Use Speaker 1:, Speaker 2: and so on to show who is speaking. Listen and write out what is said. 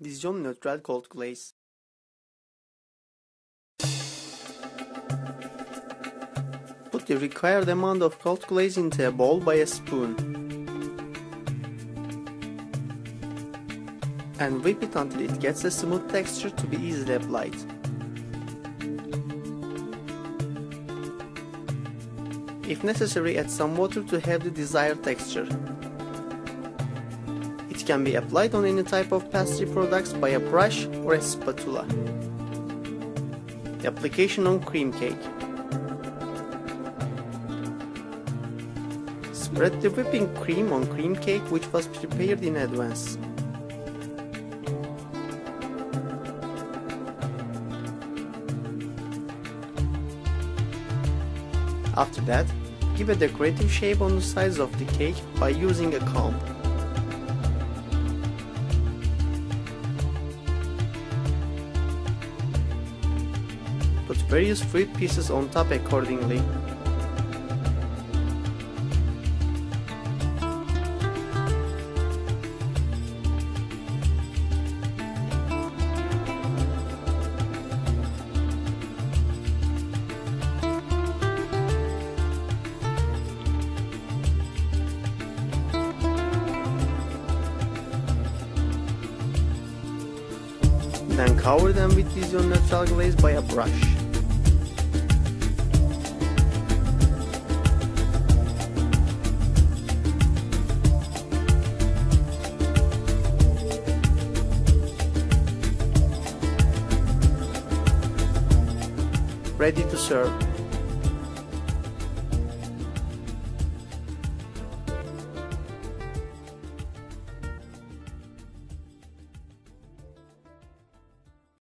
Speaker 1: Vision Neutral Cold Glaze Put the required amount of cold glaze into a bowl by a spoon and whip it until it gets a smooth texture to be easily applied. If necessary, add some water to have the desired texture. Can be applied on any type of pastry products by a brush or a spatula. Application on cream cake. Spread the whipping cream on cream cake which was prepared in advance. After that, give a decorative shape on the sides of the cake by using a comb. Put various fruit pieces on top accordingly. Then cover them with Vision Neutral Glaze by a brush. Ready to serve.